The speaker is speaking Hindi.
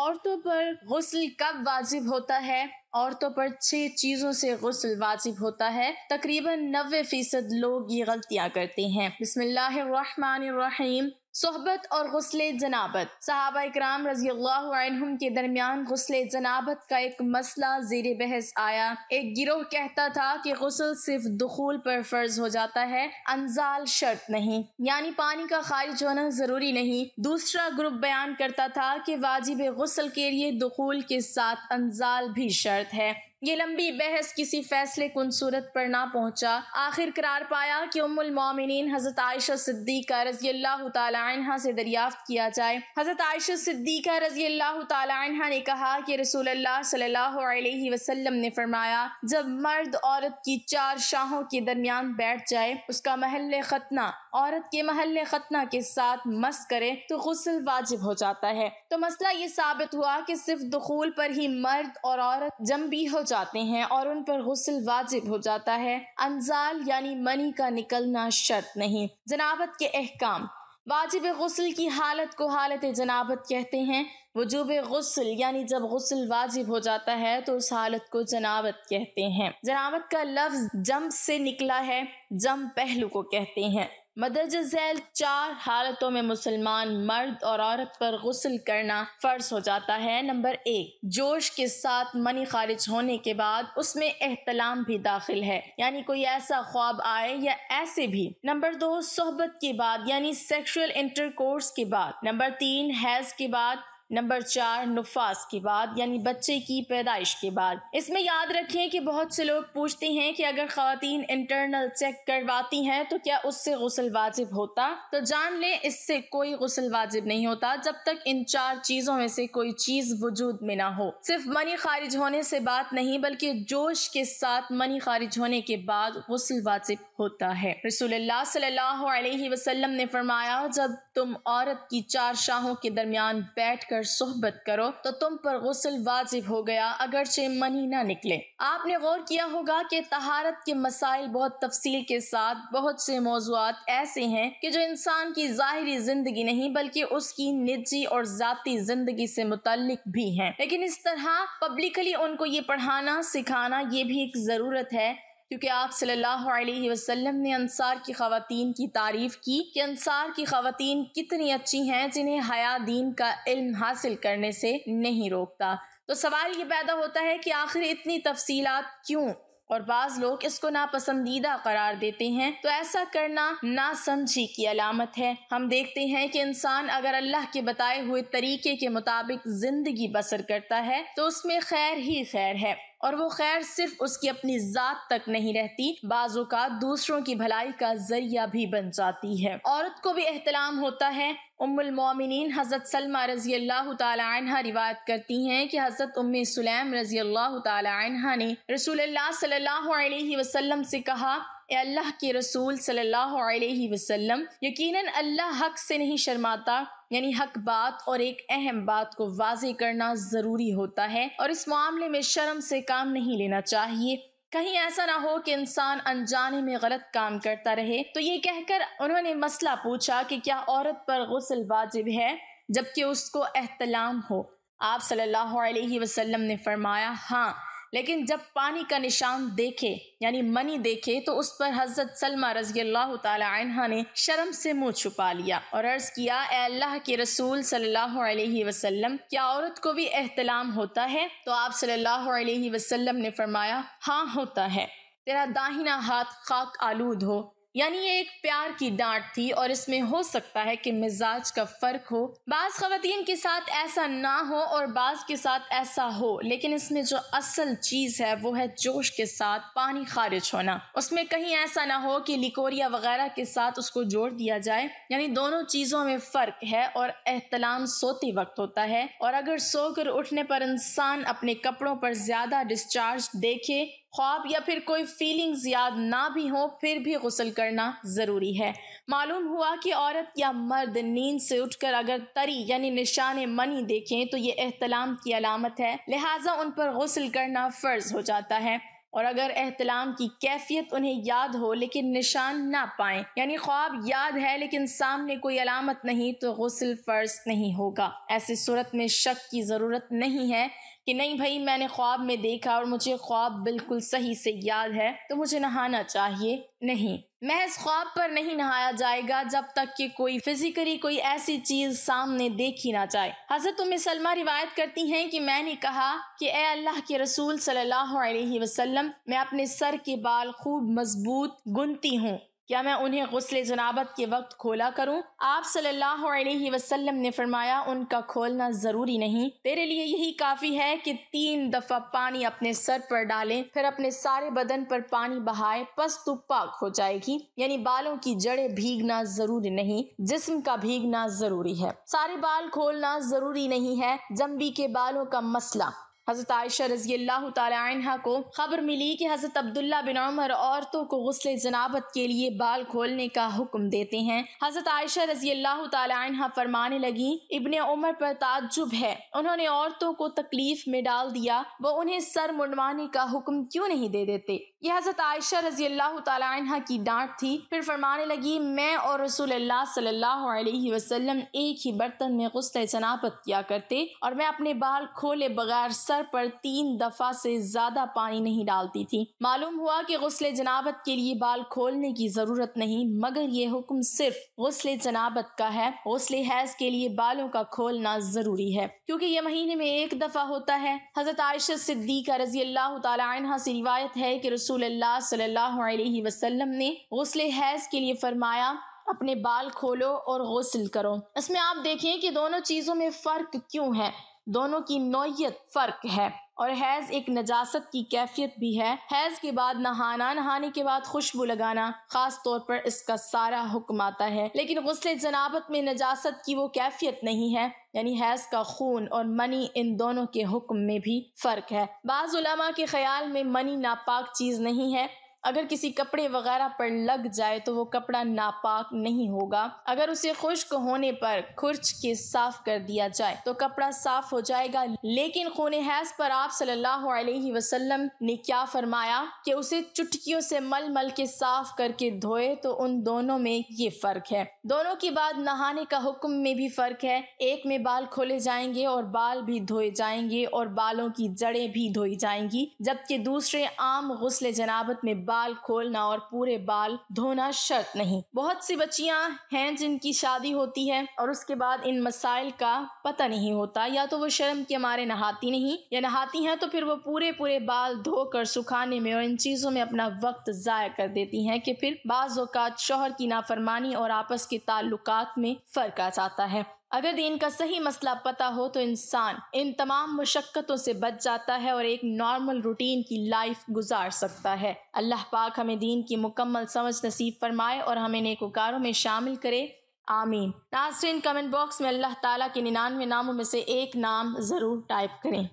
औरतों पर गसल कब वाजिब होता है? औरतों पर छह चीज़ों से गसल वाजिब होता है। तकरीबन नबे फ़ीसद लोग ये गलतियाँ करते हैं। बिस्मिल्लाहिर्रहमानिर्रहीम। सोहबत और गसल जनाबत। सहाबा इकराम रज़ी के दरमियान गसल जनाबत का एक मसला जेर बहस आया। एक गिरोह कहता था कि गसल सिर्फ़ दखूल पर फ़र्ज़ हो जाता है, अनजाल शर्त नहीं। यानी पानी का खारिज होना ज़रूरी नहीं। दूसरा ग्रुप बयान करता था कि वाजिब गसल के लिए दखूल के साथ अनजाल भी शर्त है। ये लंबी बहस किसी फैसले कुन सूरत पर ना पहुँचा। आखिर करार पाया कि उम्मुल मोमिनीन हज़रत आयशा सिद्दीका रज़ी अल्लाह तहा से दरियाफ्त किया जाए। हज़रत आयशा सिद्दीका रज़ी अल्लाह तहा ने कहा कि रसूल अल्लाह सल्लल्लाहु अलैहि वसल्लम ने फरमाया, जब मर्द औरत की चार शाहों के दरमियान बैठ जाए, उसका महल खतना, औरत के महल खतना के साथ मस करे तो गुसल वाजिब हो जाता है। तो मसला ये साबित हुआ कि सिर्फ़ दखूल पर ही मर्द और औरत जम भी हो जाते हैं और उन पर गुस्ल वाजिब हो जाता है। अनजाल यानी मनी का निकलना शर्त नहीं। जनाबत के अहकाम। वाजिब गुस्ल की हालत को हालत जनाबत कहते हैं। वजूब गुस्ल यानी जब गुस्ल वाजिब हो जाता है तो उस हालत को जनाबत कहते हैं। जनाबत का लफ्ज जम से निकला है, जम पहलू को कहते हैं। मदरज झैल चार हालतों में मुसलमान मर्द और औरत पर गसल करना फ़र्ज़ हो जाता है। नंबर एक, जोश के साथ मनी खारिज होने के बाद उसमें एहतलाम भी दाखिल है। यानी कोई ऐसा ख्वाब आए या ऐसे भी। नंबर दो, सोहबत के बाद, यानी सेक्सुअल इंटरकोर्स के बाद। नंबर तीन, हैज़ के बाद नंबर चार, नुफास के बाद, यानी बच्चे की पैदाइश के बाद। इसमें याद रखें कि बहुत से लोग पूछते हैं कि अगर खातन इंटरनल चेक करवाती हैं तो क्या उससे गसल वाजिब होता? तो जान लें, इससे कोई गसल वाजिब नहीं होता, जब तक इन चार चीज़ों में से कोई चीज़ वजूद में ना हो। सिर्फ़ मनी खारिज होने से बात नहीं, बल्कि जोश के साथ मनी खारिज होने के बाद गसल वाजिब होता है। रसूलुल्लाह सल्लल्लाहु ने फरमाया, जब तुम औरत की चार शाहों के दरमियान बैठ कर सोहबत करो तो तुम पर गुसल वाजिब हो गया, अगरचे मनी ना निकले। आपने गौर किया होगा कि तहारत के मसाइल बहुत तफसील के साथ बहुत से मौजूद ऐसे हैं कि जो इंसान की ज़ाहरी ज़िंदगी नहीं, बल्कि उसकी निजी और ज़ाती ज़िंदगी से मुतलिक भी हैं। लेकिन इस तरह पब्लिकली उनको ये पढ़ाना, सिखाना, ये भी एक ज़रूरत है क्योंकि आप सल्लल्लाहु अलैहि वसल्लम ने अंसार की खातन की तारीफ़ की कि अंसार की खातन कितनी अच्छी हैं जिन्हें हया दीन का इल्म हासिल करने से नहीं रोकता। तो सवाल ये पैदा होता है कि आखिर इतनी तफसीलात क्यों? और बाज लोग इसको नापसंदीदा करार देते हैं। तो ऐसा करना ना समझी की अलामत है। हम देखते हैं कि इंसान अगर अल्लाह के बताए हुए तरीके के मुताबिक ज़िंदगी बसर करता है तो उसमें खैर ही खैर है। और वो खैर सिर्फ़ उसकी अपनी ज़ात तक नहीं रहती, बाजू का दूसरों की भलाई का ज़रिया भी बन जाती है। औरत को भी एहतलाम होता है। उम्मिन हज़रत सलमा रज़ी अल्लाह तहा रिवायत करती हैं कि हज़रत उम्म सुलैम रज़ी अल्लाह तहा ने रसूल सल्लल्लाहु अलैहि वसल्लम से कहा अल्लाह के रसूल सल्लल्लाहु अलैहि वसल्लम, यकीनन अल्लाह हक से नहीं शर्माता यानी हक बात और एक अहम बात को वाजे करना ज़रूरी होता है और इस मामले में शर्म से काम नहीं लेना चाहिए। कहीं ऐसा ना हो कि इंसान अनजाने में गलत काम करता रहे। तो ये कहकर उन्होंने मसला पूछा कि क्या औरत पर गसल वाजिब है, जबकि उसको एहतलाम हो। आप सल्लल्लाहु अलैहि वसल्लम ने फरमाया हाँ। लेकिन जब पानी का निशान देखे, यानी मनी देखे तो उस पर हज़रत सलमा रज़ी अल्लाह तहा ने शर्म से मुँह छुपा लिया और अर्ज़ किया अल्लाह के रसूल सल्लल्लाहु अलैहि वसल्लम, क्या औरत को भी एहतलाम होता है? तो आप सल्लल्लाहु अलैहि वसल्लम ने फरमाया हाँ होता है। तेरा दाहिना हाथ खाक आलूद हो यानी ये एक प्यार की डांट थी और इसमें हो सकता है कि मिजाज का फ़र्क हो। बाज खातन के साथ ऐसा ना हो और बाज के साथ ऐसा हो, लेकिन इसमें जो असल चीज़ है, वो है जोश के साथ पानी खारिज होना। उसमें कहीं ऐसा ना हो कि लिकोरिया वगैरह के साथ उसको जोड़ दिया जाए। यानी दोनों चीज़ों में फ़र्क है और एहतलाम सोते वक्त होता है। और अगर सोकर उठने पर इंसान अपने कपड़ों पर ज़्यादा डिस्चार्ज देखे ख्वाब या फिर कोई फीलिंग्स याद ना भी हो, फिर भी गसल करना ज़रूरी है। मालूम हुआ कि औरत या मर्द नींद से उठकर अगर तरी यानी निशान मनी देखें तो ये एहतलाम की अलामत है। लिहाजा उन पर गसल करना फ़र्ज़ हो जाता है। और अगर एहतलाम की कैफियत उन्हें याद हो, लेकिन निशान ना पाए, यानी ख्वाब याद है, लेकिन सामने कोई अलामत नहीं तो गसल फ़र्ज़ नहीं होगा। ऐसी सूरत में शक की ज़रूरत नहीं है। कि नहीं भाई, मैंने ख्वाब में देखा और मुझे ख्वाब बिल्कुल सही से याद है तो मुझे नहाना चाहिए नहीं। महज ख्वाब पर नहीं नहाया जाएगा जब तक कि कोई फिजिकली कोई ऐसी चीज़ सामने देखी ना जाए। हज़रत उम्म सलमा रिवायत करती हैं कि मैंने कहा कि, ए अल्लाह के रसूल सल्लल्लाहु अलैहि वसल्लम, मैं अपने सर के बाल खूब मज़बूत गुनती हूँ। क्या मैं उन्हें गसल जनाबत के वक्त खोला करूँ? आप सल्लल्लाहु अलैहि वसल्लम ने फरमाया, उनका खोलना ज़रूरी नहीं। तेरे लिए यही काफ़ी है कि तीन दफ़ा पानी अपने सर पर डालें, फिर अपने सारे बदन पर पानी बहाए पस तो पाक हो जाएगी। यानी बालों की जड़ें भीगना ज़रूरी नहीं, जिस्म का भीगना ज़रूरी है। सारे बाल खोलना ज़रूरी नहीं है जम्बी के बालों का मसला। हज़रत आयशा रज़ी अल्लाह तहा को खबर मिली कि हज़रत अब्दुल्ला बिन उमर औरतों को गसल जनाबत के लिए बाल खोलने का हुक्म देते हैं। हज़रत आयशा रज़ी अल्लाह तहा फरमाने लगी, इबन उमर पर ताजुब है। उन्होंने औरतों को तकलीफ़ में डाल दिया, वो उन्हें सर मुंडवाने का हुक्म क्यों नहीं दे देते? यह हज़रत आयशा रज़ी अल्लाह तहा की डांट थी। फिर फरमाने लगी, मैं और रसूल अल्लाह सल्लल्लाहु अलैहि वसल्लम एक ही बर्तन में गसल जनाबत किया करते और मैं अपने बाल खोले बगैर सर पर तीन दफ़ा से ज़्यादा पानी नहीं डालती थी। मालूम हुआ कि गसल जनाबत के लिए बाल खोलने की ज़रूरत नहीं, मगर ये हुक्म सिर्फ़ गसल जनाबत का है। गसल हैज़ के लिए बालों का खोलना ज़रूरी है, क्योंकि ये महीने में एक दफ़ा होता है। हज़रत आयशा सिद्दीका रज़ी अल्लाह तहा से रिवायत है कि रसूल अल्लाह सल्लल्लाहु अलैहि वसल्लम ने गसल हैज़ के लिए फरमाया, अपने बाल खोलो और गसल करो। इसमें आप देखें कि दोनों चीज़ों में फ़र्क क्यों है? दोनों की नोयत फ़र्क है और हैज़ एक नजासत की कैफियत भी है। हैज़ के बाद नहाना, नहाने के बाद खुशबू लगाना खास तौर पर इसका सारा हुक्म आता है। लेकिन गसल जनाबत में नजासत की वो कैफियत नहीं है, यानी हैज़ का खून और मनी इन दोनों के हुक्म में भी फ़र्क है। बाज़ के ख्याल में मनी नापाक चीज़ नहीं है अगर किसी कपड़े वगैरह पर लग जाए तो वो कपड़ा नापाक नहीं होगा। अगर उसे खुश्क होने पर खुर्च के साफ़ कर दिया जाए तो कपड़ा साफ़ हो जाएगा। लेकिन खून हैज़ पर आप सल्लल्लाहु अलैहि वसल्लम ने क्या फरमाया कि उसे चुटकियों से मल मल के साफ़ करके धोए तो उन दोनों में ये फ़र्क है। दोनों के बाद नहाने का हुक्म में भी फ़र्क है। एक में बाल खोले जाएँगे और बाल भी धोए जाएँगे और बालों की जड़ें भी धोई जाएँगी, जबकि दूसरे आम गसल जनाबत में बाल खोलना और पूरे बाल धोना शर्त नहीं। बहुत सी बच्चियाँ हैं जिनकी शादी होती है और उसके बाद इन मसाइल का पता नहीं होता। या तो वो शर्म के मारे नहाती नहीं या नहाती हैं तो फिर वो पूरे पूरे बाल धोकर सुखाने में और इन चीज़ों में अपना वक्त ज़ाय कर देती हैं कि फिर बाज़ शोहर की नाफरमानी और आपस के ताल्लुकात में फ़र्क आ जाता है। अगर दीन का सही मसला पता हो तो इंसान इन तमाम मुशक्क़तों से बच जाता है और एक नॉर्मल रूटीन की लाइफ गुजार सकता है। अल्लाह पाक हमें दीन की मुकम्मल समझ नसीब फरमाए और हमें नेकोकारों में शामिल करे। आमीन। नाजरीन, कमेंट बॉक्स में अल्लाह ताला के निन्यानवे नामों में से एक नाम ज़रूर टाइप करें।